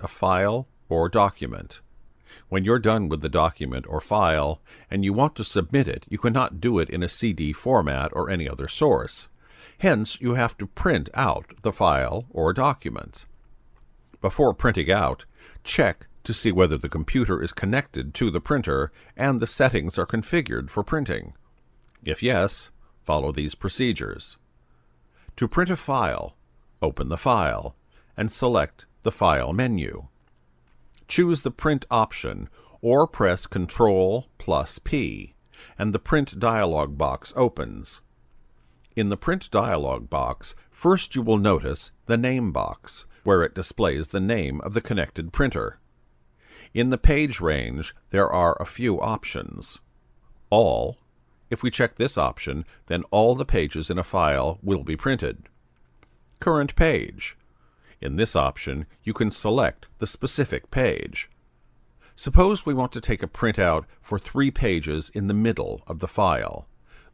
a file or document. When you're done with the document or file and you want to submit it, you cannot do it in a CD format or any other source. Hence, you have to print out the file or document. Before printing out, check to see whether the computer is connected to the printer and the settings are configured for printing. If yes, follow these procedures. To print a file, open the file and select the File menu. Choose the Print option or press Ctrl plus P and the Print dialog box opens. In the Print dialog box, first you will notice the Name box, where it displays the name of the connected printer. In the page range, there are a few options. All. If we check this option, then all the pages in a file will be printed. Current page. In this option, you can select the specific page. Suppose we want to take a printout for three pages in the middle of the file.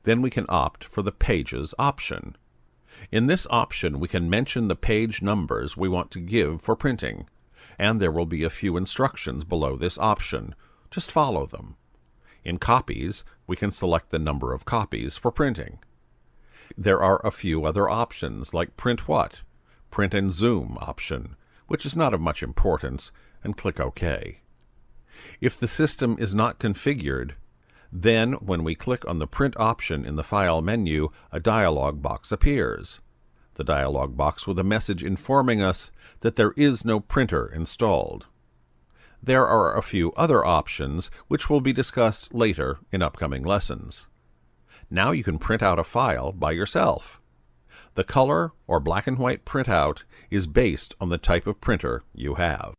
Then we can opt for the Pages option. In this option, we can mention the page numbers we want to give for printing and there will be a few instructions below this option. Just follow them. In Copies, we can select the number of copies for printing. There are a few other options like Print What, Print and Zoom option, which is not of much importance, and click OK. If the system is not configured, then when we click on the Print option in the File menu, a dialog box appears the dialog box with a message informing us that there is no printer installed. There are a few other options which will be discussed later in upcoming lessons. Now you can print out a file by yourself. The color or black and white printout is based on the type of printer you have.